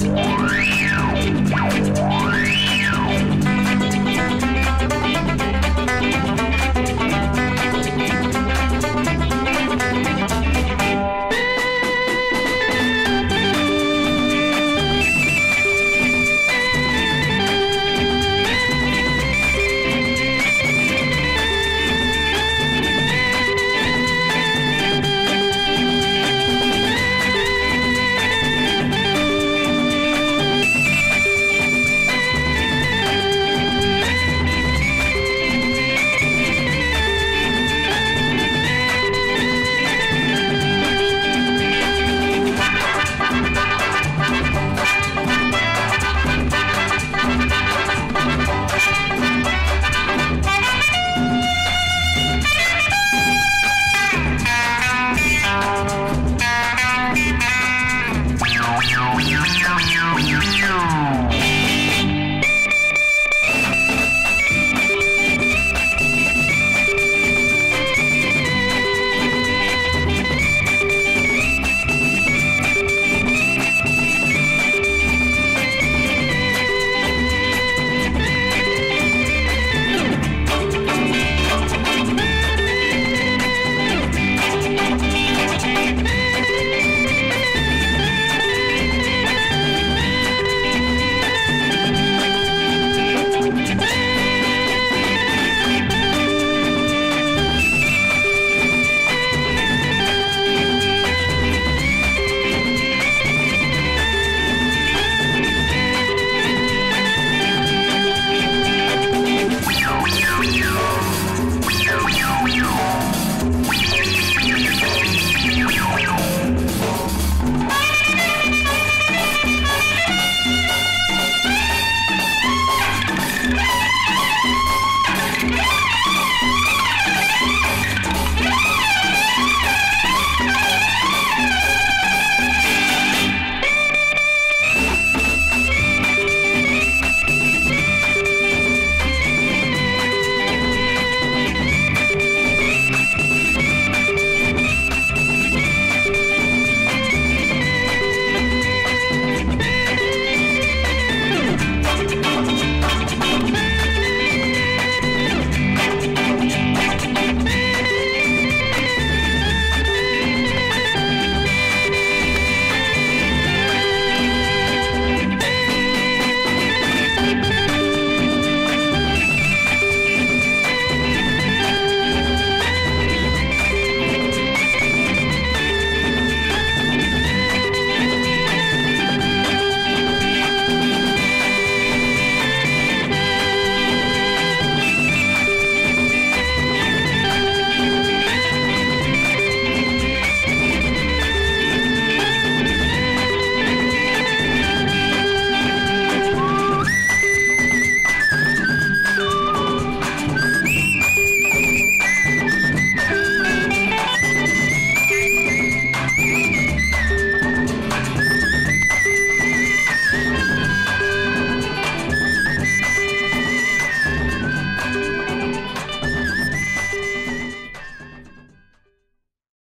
Yeah.